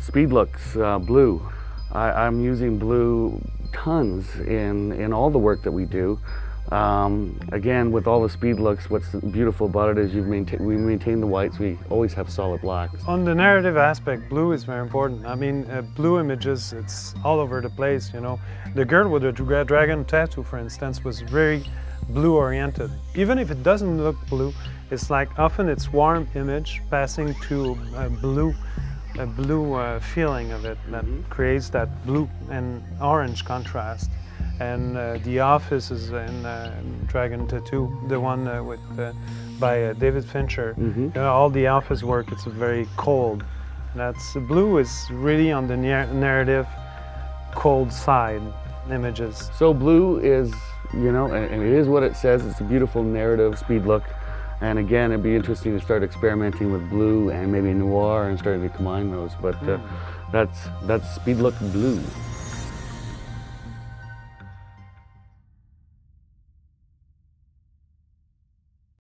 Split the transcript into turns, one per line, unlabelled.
SpeedLooks uh, blue. I, am using blue tons in, in all the work that we do. Um, again, with all the SpeedLooks, what's beautiful about it is you maintain, we maintain the whites, we always have solid blacks.
On the narrative aspect, blue is very important. I mean, uh, blue images, it's all over the place, you know. The girl with the dragon tattoo, for instance, was very blue oriented. Even if it doesn't look blue, it's like often it's warm image passing to a blue a blue uh, feeling of it that mm -hmm. creates that blue and orange contrast. And uh, The Office is in uh, Dragon Tattoo, the one uh, with uh, by uh, David Fincher. Mm -hmm. you know, all the Office work, it's very cold. That's blue is really on the narrative cold side images.
So blue is, you know, and it is what it says. It's a beautiful narrative SpeedLook. And again, it'd be interesting to start experimenting with blue and maybe noir and starting to combine those. But uh, mm. that's that's SpeedLook blue.